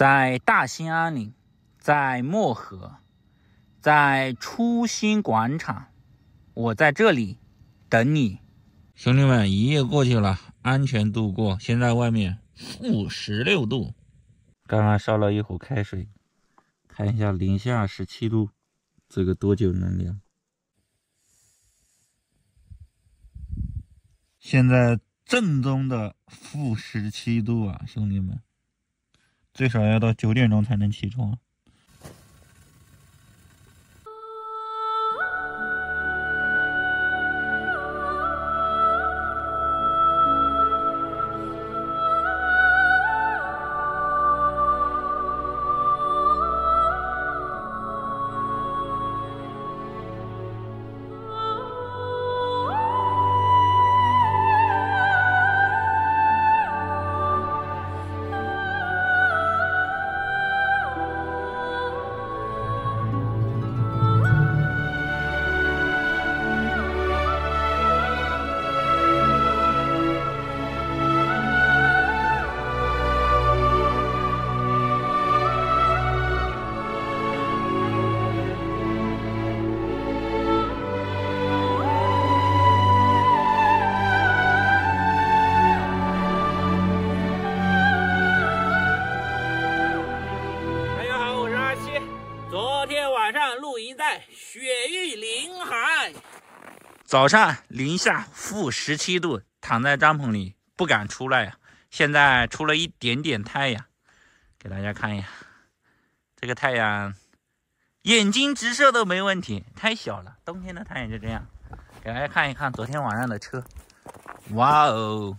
在大兴安岭，在漠河，在初心广场，我在这里等你。兄弟们，一夜过去了，安全度过。现在外面负十六度，刚刚烧了一壶开水，看一下零下十七度，这个多久能凉？现在正宗的负十七度啊，兄弟们，最少要到九点钟才能起床。早上零下负十七度，躺在帐篷里不敢出来呀。现在出了一点点太阳，给大家看一下，这个太阳眼睛直射都没问题，太小了。冬天的太阳就这样。给大家看一看昨天晚上的车，哇哦，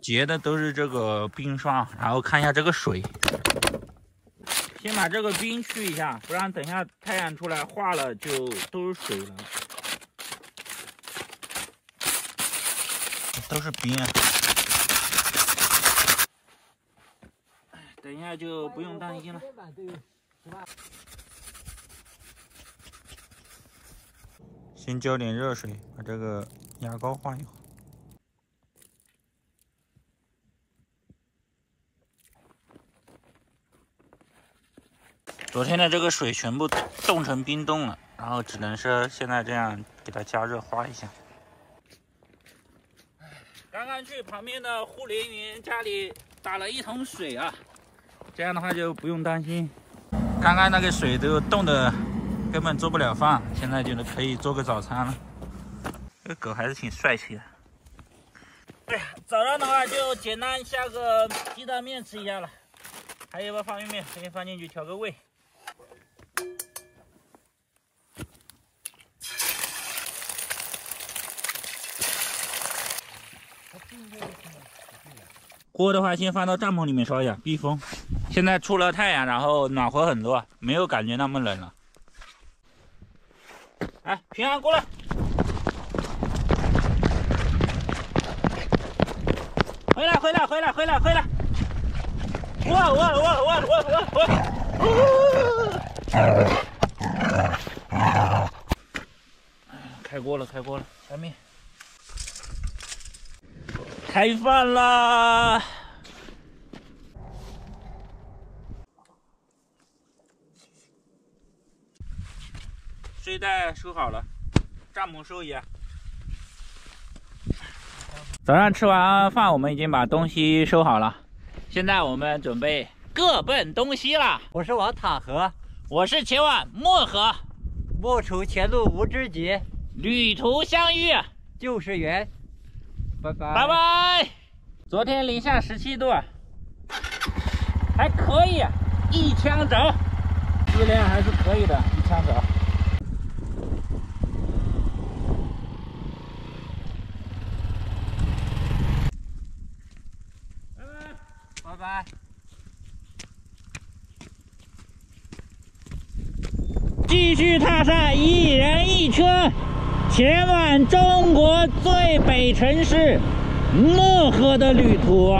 结的都是这个冰霜，然后看一下这个水，先把这个冰去一下，不然等一下太阳出来化了就都是水了。都是冰啊！等一下就不用担心了。先浇点热水，把这个牙膏换一换。昨天的这个水全部冻成冰冻了，然后只能是现在这样给它加热化一下。刚刚去旁边的护林员家里打了一桶水啊，这样的话就不用担心。刚刚那个水都冻的根本做不了饭，现在就能可以做个早餐了。这个狗还是挺帅气的。哎呀，早上的话就简单下个鸡蛋面吃一下了，还有个方便面可以放进去调个味。锅的话，先放到帐篷里面烧一下，避风。现在出了太阳，然后暖和很多，没有感觉那么冷了。哎，平安过来！回来，回来，回来，回来，回来！哇哇哇哇哇哇哇！开锅了，开锅了，开面。开饭啦！睡袋收好了，帐篷收一下。早上吃完饭，我们已经把东西收好了，现在我们准备各奔东西了。我是王塔河，我是前往漠河，莫愁前路无知己，旅途相遇，就是缘。拜拜，拜拜。昨天零下十七度，还可以，一枪走，质量还是可以的，一枪走。拜拜。继续踏上一人一车，前往中国最北城市漠河的旅途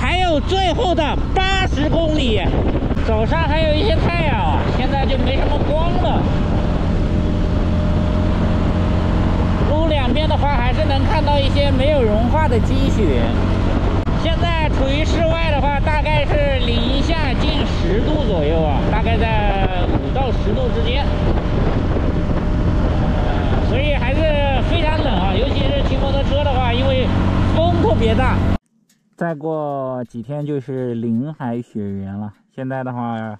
还有最后的八十公里早上还有一些太阳现在就没什么光了。路两边的话还是能看到一些没有融化的积雪现在处于室外的话大概是零下近十度左右啊大概在五到十度之间。别大。再过几天就是临海雪原了。现在的话，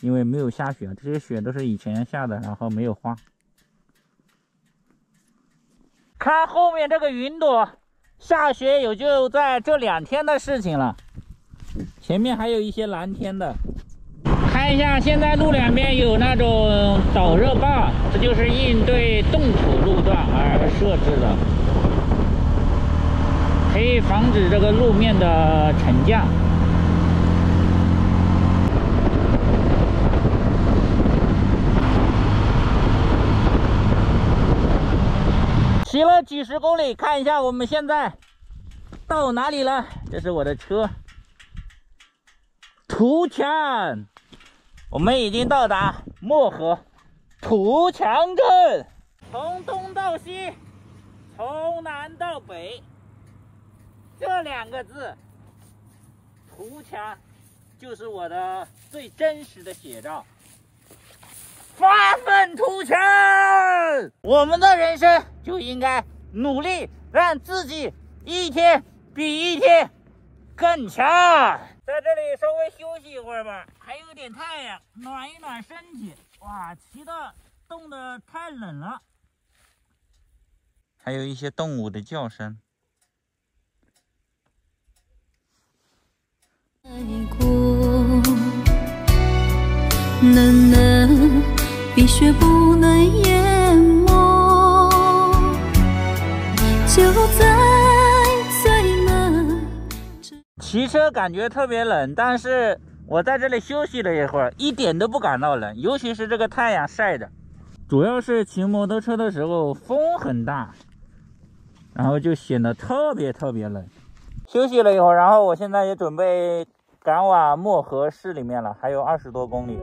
因为没有下雪，这些雪都是以前下的，然后没有化。看后面这个云朵，下雪也就在这两天的事情了。前面还有一些蓝天的。看一下，现在路两边有那种导热棒，这就是应对冻土路段而设置的，可以防止这个路面的沉降。骑了几十公里，看一下我们现在到哪里了？这是我的车，涂墙。我们已经到达漠河涂墙镇。从东到西，从南到北，这两个字“图强”就是我的最真实的写照。发愤图强，我们的人生就应该努力，让自己一天比一天更强。在这里稍微休息一会儿吧，还有点太阳，暖一暖身体。哇，骑的冻得太冷了。还有一些动物的叫声。爱过冷冷，冰雪不能淹没。就在最冷。骑车感觉特别冷，但是我在这里休息了一会儿，一点都不感到冷，尤其是这个太阳晒着。主要是骑摩托车的时候风很大。然后就显得特别特别冷。休息了一会，然后我现在也准备赶往漠河市里面了，还有二十多公里。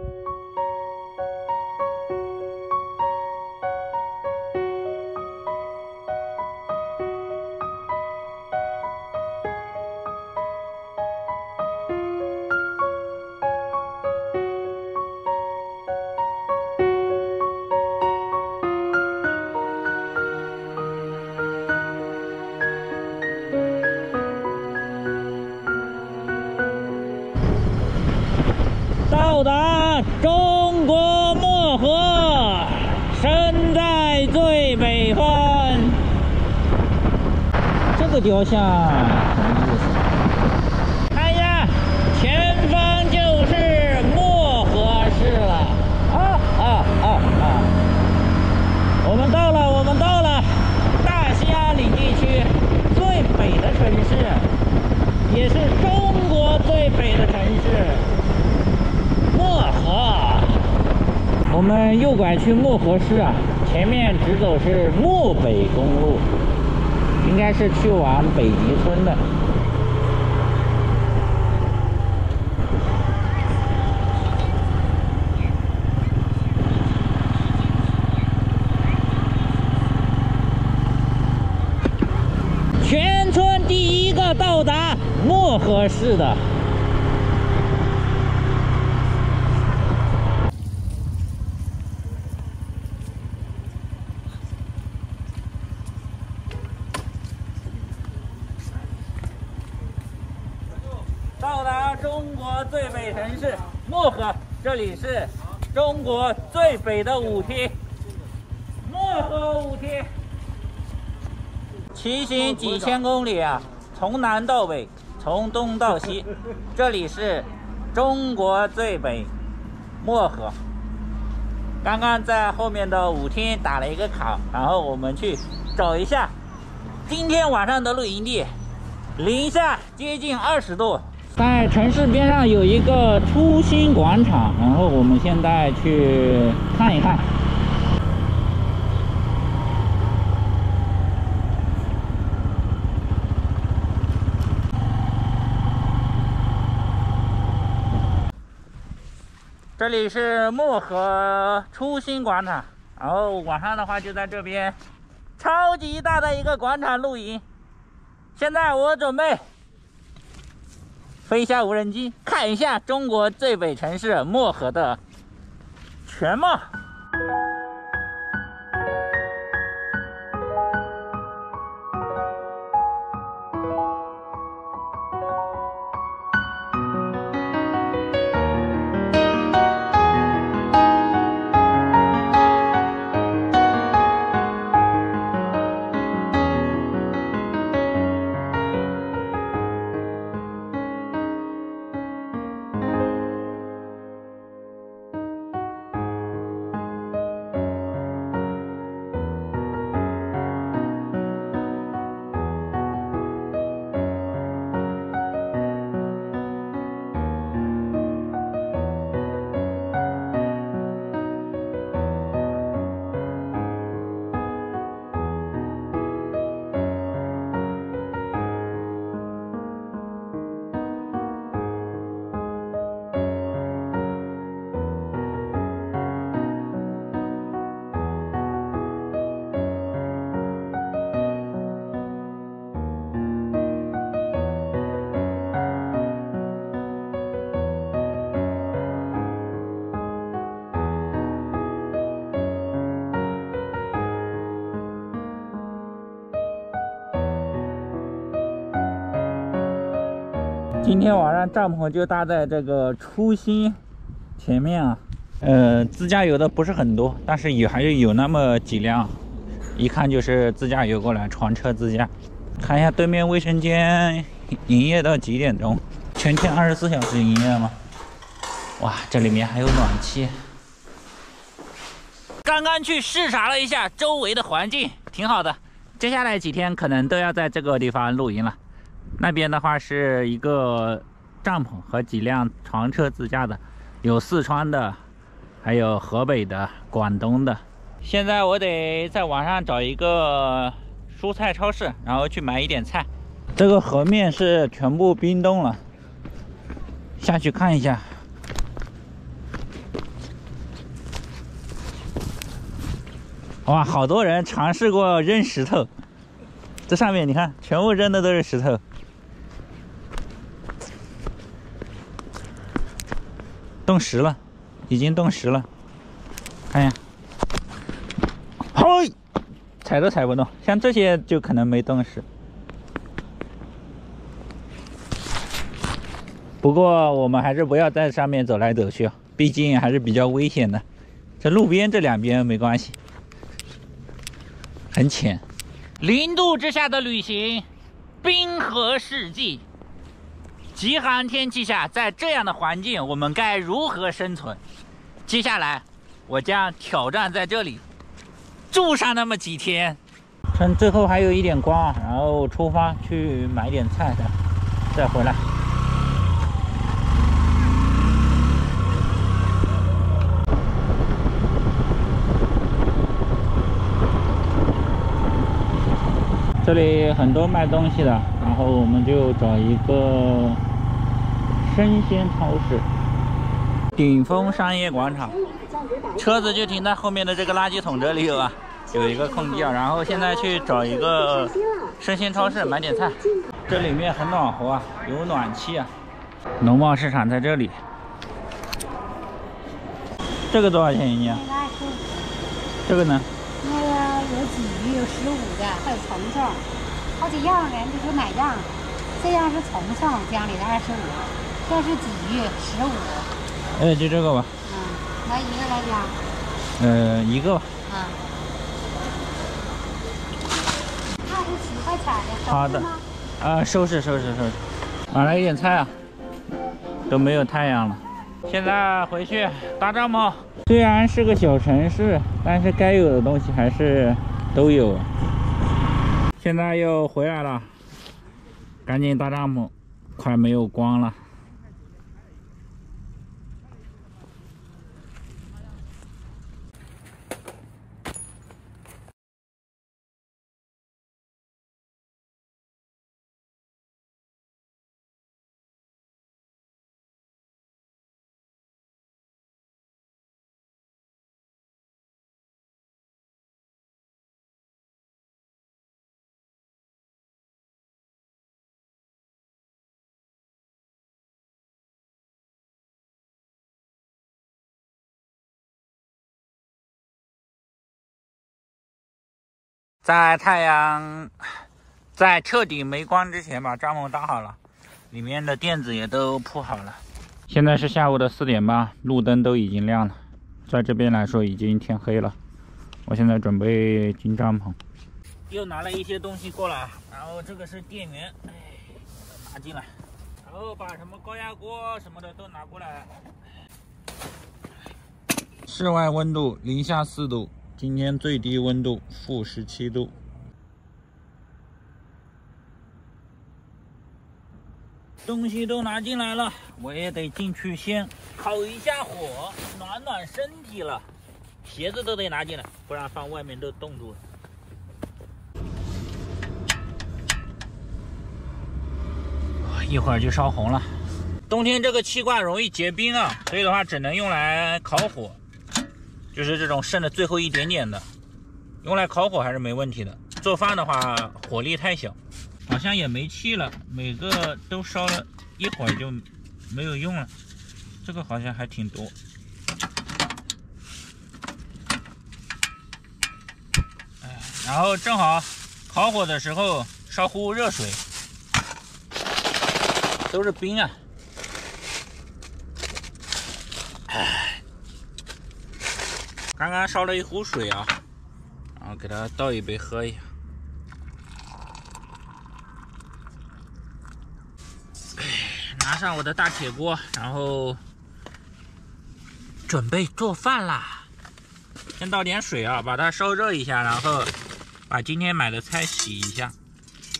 中国漠河，身在最北方。这个雕像什么意思？看一下，前方就是漠河市了。啊啊啊啊！我们到了，我们到了大兴安岭地区最北的城市，也是中国最北的城市。漠河，我们右拐去漠河市啊，前面直走是漠北公路，应该是去往北极村的。全村第一个到达漠河市的。到达中国最北城市漠河，这里是中国最北的舞厅——漠河舞厅。骑行几千公里啊，从南到北，从东到西，这里是中国最北漠河。刚刚在后面的舞厅打了一个卡，然后我们去找一下今天晚上的露营地，零下接近二十度。在城市边上有一个初心广场，然后我们现在去看一看。这里是漠河初心广场，然后晚上的话就在这边，超级大的一个广场露营。现在我准备。飞虾无人机，看一下中国最北城市漠河的全貌。今天晚上帐篷就搭在这个初心前面啊，呃，自驾游的不是很多，但是也还是有那么几辆，一看就是自驾游过来，床车自驾。看一下对面卫生间营业到几点钟？全天二十四小时营业吗？哇，这里面还有暖气。刚刚去视察了一下周围的环境，挺好的。接下来几天可能都要在这个地方露营了。那边的话是一个帐篷和几辆床车自驾的，有四川的，还有河北的、广东的。现在我得在网上找一个蔬菜超市，然后去买一点菜。这个河面是全部冰冻了，下去看一下。哇，好多人尝试过扔石头，这上面你看，全部扔的都是石头。冻实了，已经冻实了，看一下，嘿，踩都踩不动，像这些就可能没冻实。不过我们还是不要在上面走来走去，毕竟还是比较危险的。这路边这两边没关系，很浅。零度之下的旅行，冰河世纪。极寒天气下，在这样的环境，我们该如何生存？接下来，我将挑战在这里住上那么几天，趁最后还有一点光，然后出发去买点菜的，再回来。这里很多卖东西的，然后我们就找一个。生鲜超市，顶峰商业广场，车子就停在后面的这个垃圾桶这里有啊，有一个空地啊。然后现在去找一个生鲜超市买点菜，这里面很暖和啊，有暖气啊。农贸市场在这里，这个多少钱一斤？这个呢？那个有鲫鱼，有十五的，还有虫虫，好几样呢，你说哪样？这样是虫虫，家里的二十五。这是鲫鱼，十五。哎，就这个吧。嗯，来一个来加。呃，一个吧。啊。二十七块钱的。好的。啊，收拾收拾收拾。买了一点菜啊。都没有太阳了。现在回去搭帐篷。虽然是个小城市，但是该有的东西还是都有。现在又回来了，赶紧搭帐篷，快没有光了。在太阳在彻底没光之前，把帐篷搭好了，里面的垫子也都铺好了。现在是下午的四点半，路灯都已经亮了，在这边来说已经天黑了。我现在准备进帐篷，又拿了一些东西过来，然后这个是电源，哎，拿进来，然后把什么高压锅什么的都拿过来。室外温度零下四度。今天最低温度负十七度，东西都拿进来了，我也得进去先烤一下火，暖暖身体了。鞋子都得拿进来，不然放外面都冻住了。一会儿就烧红了。冬天这个气罐容易结冰啊，所以的话只能用来烤火。就是这种剩的最后一点点的，用来烤火还是没问题的。做饭的话火力太小，好像也没气了，每个都烧了一会儿就没有用了。这个好像还挺多。然后正好烤火的时候烧壶热水，都是冰啊。刚刚烧了一壶水啊，然后给他倒一杯喝一下。拿上我的大铁锅，然后准备做饭啦。先倒点水啊，把它烧热一下，然后把今天买的菜洗一下。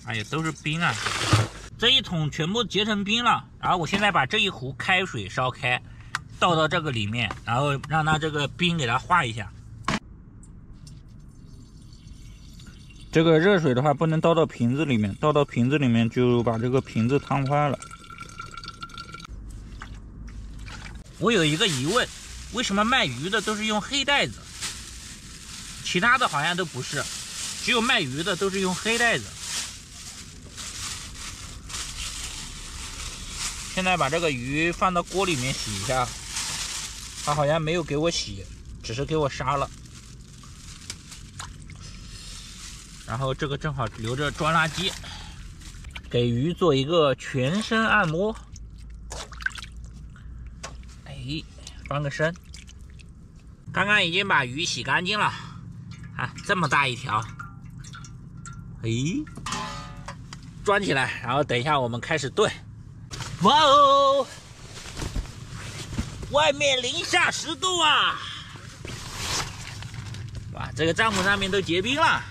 哎呀，都是冰啊！这一桶全部结成冰了。然后我现在把这一壶开水烧开。倒到这个里面，然后让它这个冰给它化一下。这个热水的话不能倒到瓶子里面，倒到瓶子里面就把这个瓶子烫坏了。我有一个疑问，为什么卖鱼的都是用黑袋子，其他的好像都不是，只有卖鱼的都是用黑袋子。现在把这个鱼放到锅里面洗一下。他好像没有给我洗，只是给我杀了。然后这个正好留着装垃圾，给鱼做一个全身按摩。哎，翻个身。刚刚已经把鱼洗干净了，啊，这么大一条。哎，装起来，然后等一下我们开始炖。哇哦！外面零下十度啊！哇，这个帐篷上面都结冰了，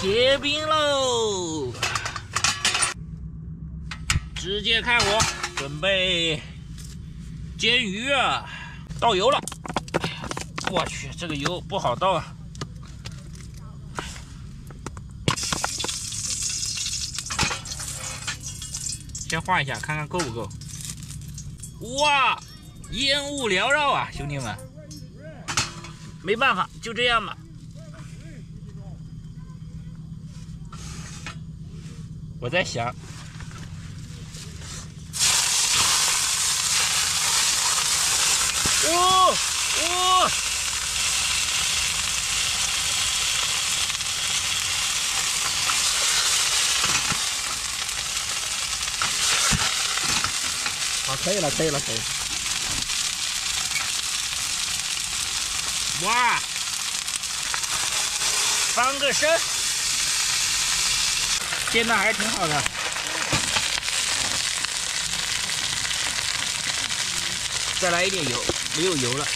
结冰喽！直接开火，准备煎鱼啊！倒油了，我去，这个油不好倒啊！先画一下，看看够不够。哇，烟雾缭绕啊，兄弟们！没办法，就这样吧。我在想，哦哦。可以了，可以了，可以。哇，翻个身，煎的还是挺好的。再来一点油，没有油了。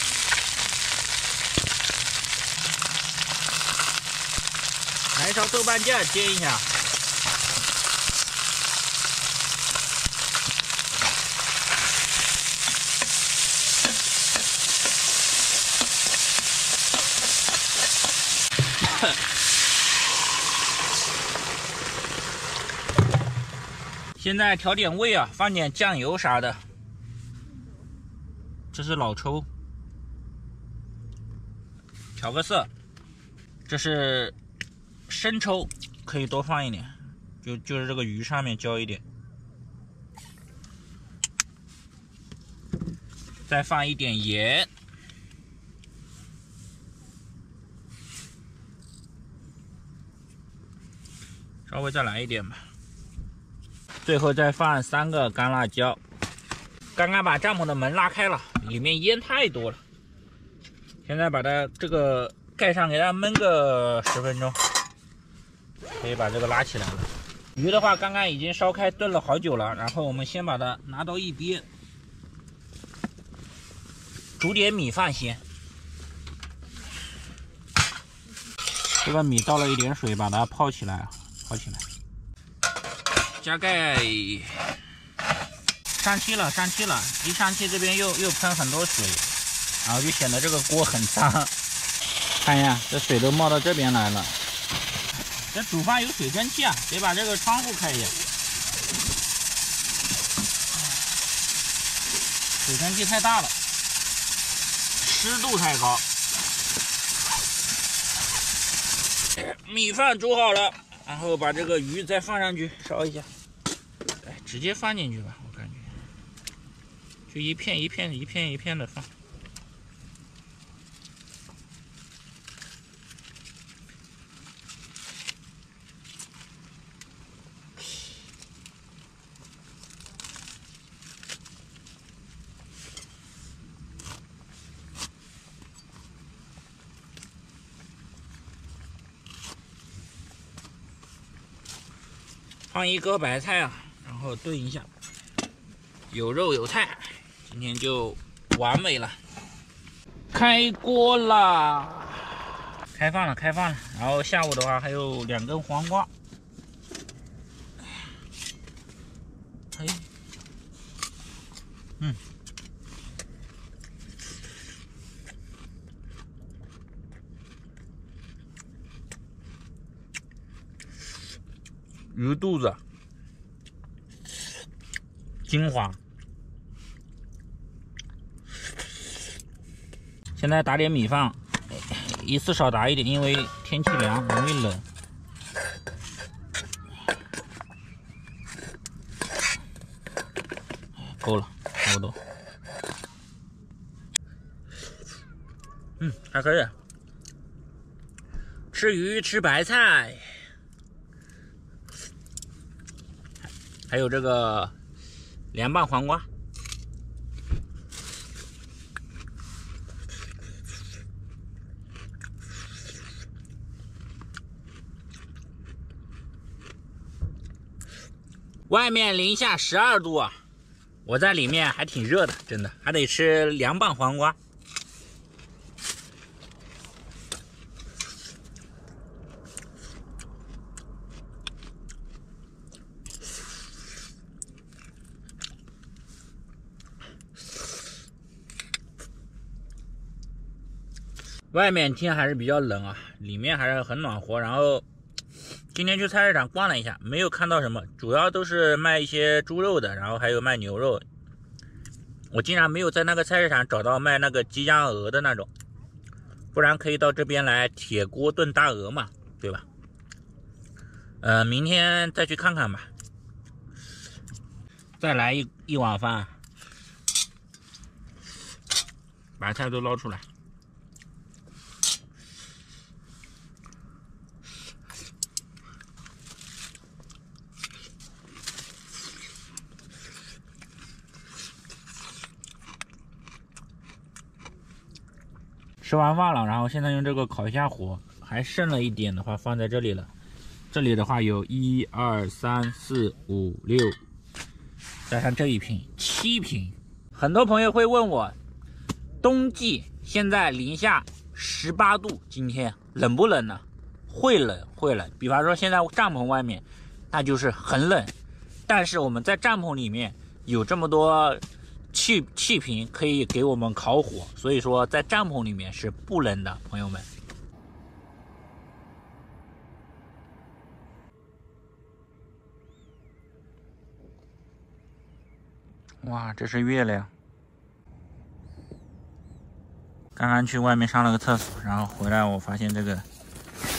来一勺豆瓣酱，煎一下。现在调点味啊放点酱油啥的。这是老抽。调个色这是生抽可以多放一点就就是这个鱼上面浇一点。再放一点盐。稍微再来一点吧。最后再放三个干辣椒。刚刚把帐篷的门拉开了，里面烟太多了。现在把它这个盖上，给它焖个十分钟，可以把这个拉起来了。鱼的话，刚刚已经烧开炖了好久了，然后我们先把它拿到一边，煮点米饭先。这个米倒了一点水，把它泡起来，泡起来。加盖，上气了，上气了，一上气这边又又喷很多水，然后就显得这个锅很脏。看一下，这水都冒到这边来了。这煮饭有水蒸气啊，得把这个窗户开一下。水蒸气太大了，湿度太高。米饭煮好了，然后把这个鱼再放上去烧一下。直接放进去吧，我感觉，就一片一片、一片一片的放。放一颗白菜啊，然后炖一下，有肉有菜，今天就完美了。开锅啦，开放了，开放了。然后下午的话还有两根黄瓜，哎，嗯，鱼肚子，精华。现在打点米饭，一次少打一点，因为天气凉，容易冷。够了，差不多。嗯，还可以。吃鱼吃白菜，还有这个凉拌黄瓜。外面零下十二度啊，我在里面还挺热的，真的，还得吃凉拌黄瓜。外面天还是比较冷啊，里面还是很暖和。然后 今天去菜市场逛了一下，没有看到什么，主要都是卖一些猪肉的，然后还有卖牛肉。我竟然没有在那个菜市场找到卖那个鸡鸭鹅的那种，不然可以到这边来铁锅炖大鹅嘛，对吧？呃，明天再去看看吧。再来一一碗饭，白菜都捞出来。吃完饭了，然后现在用这个烤一下火，还剩了一点的话放在这里了。这里的话有一二三四五六，加上这一瓶七瓶。很多朋友会问我，冬季现在零下十八度，今天冷不冷呢？会冷，会冷。比方说现在帐篷外面，那就是很冷，但是我们在帐篷里面有这么多。气气瓶可以给我们烤火，所以说在帐篷里面是不冷的，朋友们。哇，这是月亮。刚刚去外面上了个厕所，然后回来我发现这个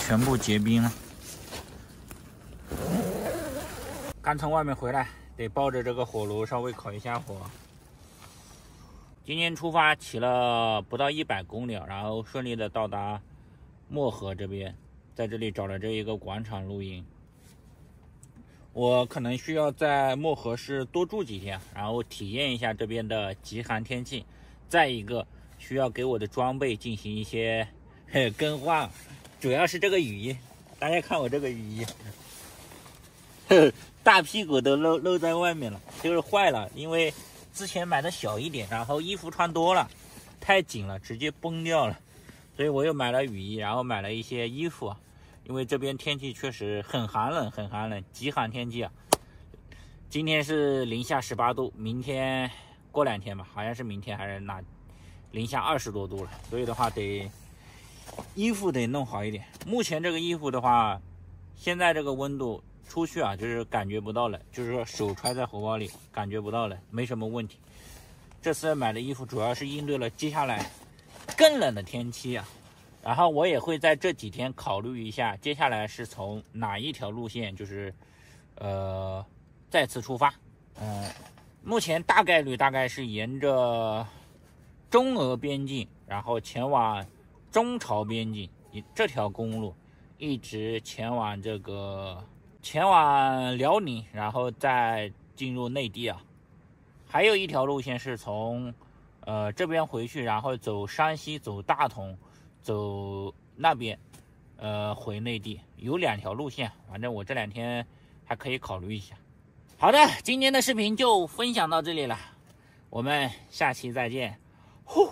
全部结冰了。刚从外面回来，得抱着这个火炉稍微烤一下火。今天出发骑了不到一百公里，然后顺利的到达漠河这边，在这里找了这一个广场露营。我可能需要在漠河市多住几天，然后体验一下这边的极寒天气。再一个，需要给我的装备进行一些更换，主要是这个雨衣。大家看我这个雨衣，大屁股都露露在外面了，就是坏了，因为之前买的小一点，然后衣服穿多了，太紧了，直接崩掉了。所以我又买了雨衣，然后买了一些衣服。因为这边天气确实很寒冷，很寒冷，极寒天气啊！今天是零下十八度，明天过两天吧，好像是明天还是哪，零下二十多度了。所以的话，得衣服得弄好一点。目前这个衣服的话，现在这个温度出去啊，就是感觉不到冷，就是说手揣在荷包里感觉不到冷，没什么问题。这次买的衣服主要是应对了接下来更冷的天气啊。然后我也会在这几天考虑一下，接下来是从哪一条路线，就是，呃，再次出发。嗯，目前大概率大概是沿着中俄边境，然后前往中朝边境，以这条公路一直前往这个前往辽宁，然后再进入内地啊。还有一条路线是从呃这边回去，然后走山西，走大同。走那边，呃，回内地有两条路线，反正我这两天还可以考虑一下。好的，今天的视频就分享到这里了，我们下期再见。呼，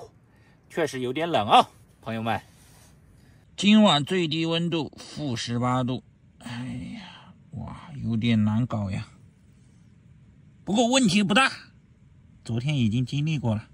确实有点冷哦，朋友们。今晚最低温度负十八度，哎呀，哇，有点难搞呀。不过问题不大，昨天已经经历过了。